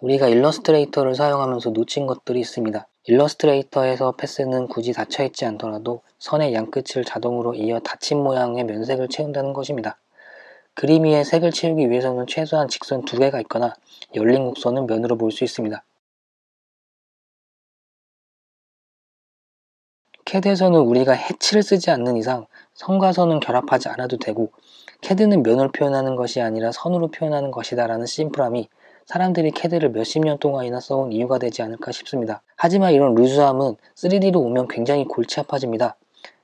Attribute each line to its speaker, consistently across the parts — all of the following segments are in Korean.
Speaker 1: 우리가 일러스트레이터를 사용하면서 놓친 것들이 있습니다. 일러스트레이터에서 path는 굳이 닫혀있지 않더라도 선의 양끝을 자동으로 이어 닫힌 모양의 면색을 채운다는 것입니다. 그림 위에 색을 채우기 위해서는 최소한 직선 두 개가 있거나 열린 곡선은 면으로 볼 수 있습니다. 캐드에서는 우리가 hatch를 쓰지 않는 이상 선과 선은 결합하지 않아도 되고 캐드는 면을 표현하는 것이 아니라 선으로 표현하는 것이다 라는 심플함이 사람들이 캐드를 몇십 년 동안이나 써온 이유가 되지 않을까 싶습니다. 하지만 이런 루즈함은 3D로 오면 굉장히 골치 아파집니다.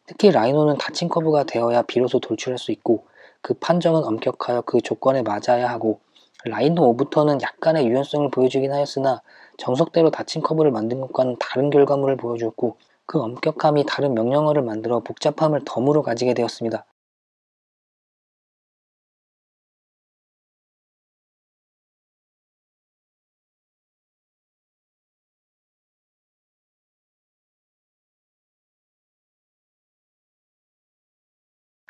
Speaker 1: 특히 Rhino는 닫힌 커브가 되어야 비로소 돌출할 수 있고 그 판정은 엄격하여 그 조건에 맞아야 하고 Rhino 5부터는 약간의 유연성을 보여주긴 하였으나 정석대로 닫힌 커브를 만든 것과는 다른 결과물을 보여주었고 그 엄격함이 다른 명령어를 만들어 복잡함을 덤으로 가지게 되었습니다.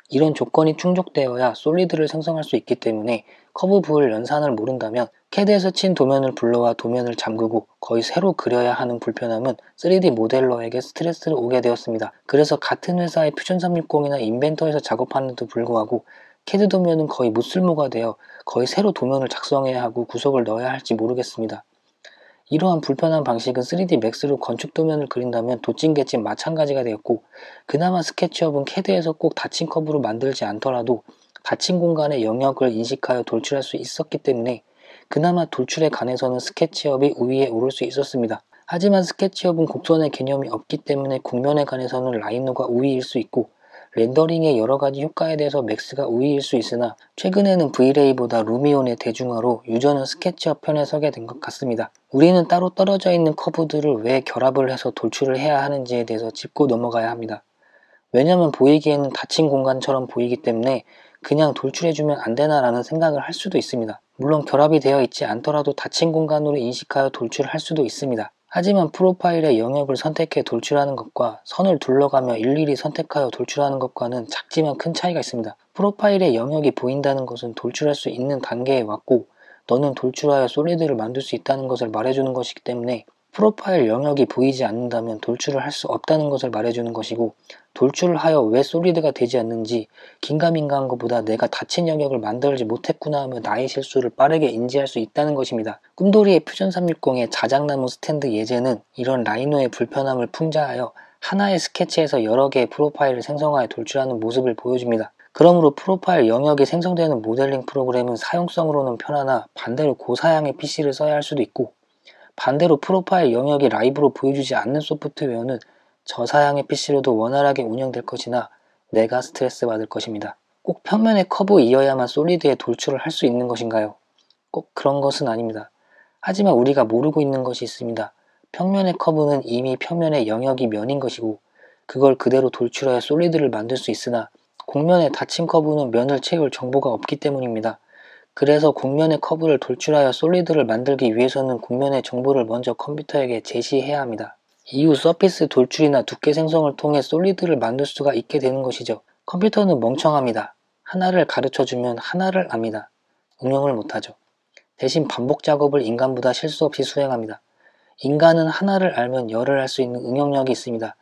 Speaker 1: 이런 조건이 충족되어야 solid를 생성할 수 있기 때문에 커브 부울 연산을 모른다면 캐드에서 친 도면을 불러와 도면을 잠그고 거의 새로 그려야 하는 불편함은 3D 모델러에게 스트레스를 오게 되었습니다. 그래서 같은 회사의 퓨전 360이나 Inventor에서 작업하는데도 불구하고 캐드 도면은 거의 무쓸모가 되어 거의 새로 도면을 작성해야 하고 구속을 넣어야 할지 모르겠습니다. 이러한 불편한 방식은 3D Max로 건축 도면을 그린다면 도찐개찐 마찬가지가 되었고 그나마 SketchUp은 캐드에서 꼭 닫힌 커브로 만들지 않더라도 닫힌 공간의 영역을 인식하여 돌출할 수 있었기 때문에 그나마 돌출에 관해서는 SketchUp이 우위에 오를 수 있었습니다. 하지만 SketchUp은 곡선의 개념이 없기 때문에 곡면에 관해서는 Rhino가 우위일 수 있고 렌더링의 여러 가지 효과에 대해서 Max가 우위일 수 있으나 최근에는 V-Ray보다 Lumion의 대중화로 유저는 SketchUp 편에 서게 된 것 같습니다. 우리는 따로 떨어져 있는 커브들을 왜 결합을 해서 돌출을 해야 하는지에 대해서 짚고 넘어가야 합니다. 왜냐면 보이기에는 닫힌 공간처럼 보이기 때문에 그냥 돌출해주면 안 되나라는 생각을 할 수도 있습니다. 물론 결합이 되어 있지 않더라도 닫힌 공간으로 인식하여 돌출을 할 수도 있습니다. 하지만 프로파일의 영역을 선택해 돌출하는 것과 선을 둘러가며 일일이 선택하여 돌출하는 것과는 작지만 큰 차이가 있습니다. 프로파일의 영역이 보인다는 것은 돌출할 수 있는 단계에 왔고 너는 돌출하여 솔리드를 만들 수 있다는 것을 말해주는 것이기 때문에 profile 영역이 보이지 않는다면 돌출을 할 수 없다는 것을 말해주는 것이고 돌출을 하여 왜 solid가 되지 않는지 긴가민가한 것보다 내가 닫힌 영역을 만들지 못했구나 하며 나의 실수를 빠르게 인지할 수 있다는 것입니다. 꿈돌이의 퓨전 360의 자작나무 스탠드 예제는 이런 Rhino의 불편함을 풍자하여 하나의 스케치에서 여러 개의 profile을 생성하여 돌출하는 모습을 보여줍니다. 그러므로 profile 영역이 생성되는 모델링 프로그램은 사용성으로는 편하나 반대로 고사양의 PC를 써야 할 수도 있고 반대로 profile 영역이 라이브로 보여주지 않는 소프트웨어는 저사양의 PC로도 원활하게 운영될 것이나 내가 스트레스 받을 것입니다. 꼭 평면의 커브 이어야만 solid에 돌출을 할 수 있는 것인가요? 꼭 그런 것은 아닙니다. 하지만 우리가 모르고 있는 것이 있습니다. 평면의 커브는 이미 평면의 영역이 면인 것이고 그걸 그대로 돌출하여 solid를 만들 수 있으나 곡면의 닫힌 커브는 면을 채울 정보가 없기 때문입니다. 그래서 곡면의 커브를 돌출하여 솔리드를 만들기 위해서는 곡면의 정보를 먼저 컴퓨터에게 제시해야 합니다. 이후 서피스 돌출이나 두께 생성을 통해 솔리드를 만들 수가 있게 되는 것이죠. 컴퓨터는 멍청합니다. 하나를 가르쳐주면 하나를 압니다. 응용을 못하죠. 대신 반복 작업을 인간보다 실수 없이 수행합니다. 인간은 하나를 알면 열을 할 수 있는 응용력이 있습니다.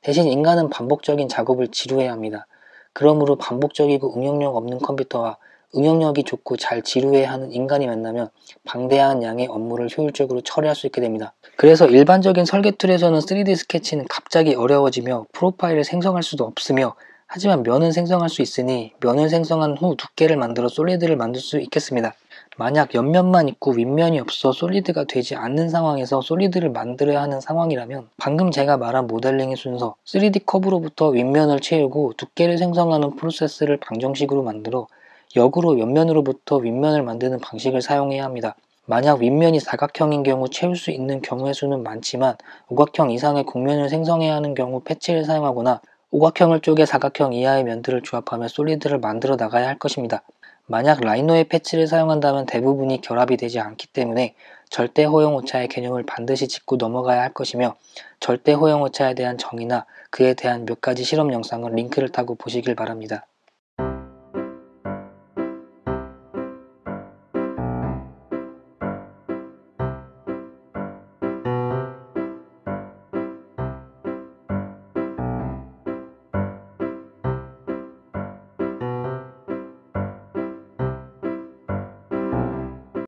Speaker 1: 대신 인간은 반복적인 작업을 지루해야 합니다. 그러므로 반복적이고 응용력 없는 컴퓨터와 응용력이 좋고 잘 지루해하는 인간이 만나면 방대한 양의 업무를 효율적으로 처리할 수 있게 됩니다. 그래서 일반적인 설계 툴에서는 3D 스케치는 갑자기 어려워지며 프로파일을 생성할 수도 없으며 하지만 면은 생성할 수 있으니 면을 생성한 후 두께를 만들어 솔리드를 만들 수 있겠습니다. 만약 옆면만 있고 윗면이 없어 솔리드가 되지 않는 상황에서 솔리드를 만들어야 하는 상황이라면 방금 제가 말한 모델링의 순서 3D 커브로부터 윗면을 채우고 두께를 생성하는 프로세스를 방정식으로 만들어 역으로 옆면으로부터 윗면을 만드는 방식을 사용해야 합니다. 만약 윗면이 사각형인 경우 채울 수 있는 경우의 수는 많지만 오각형 이상의 곡면을 생성해야 하는 경우 패치를 사용하거나 오각형을 쪼개 사각형 이하의 면들을 조합하며 솔리드를 만들어 나가야 할 것입니다. 만약 라이노의 패치를 사용한다면 대부분이 결합이 되지 않기 때문에 절대 허용 오차의 개념을 반드시 짚고 넘어가야 할 것이며 절대 허용 오차에 대한 정의나 그에 대한 몇 가지 실험 영상은 링크를 타고 보시길 바랍니다.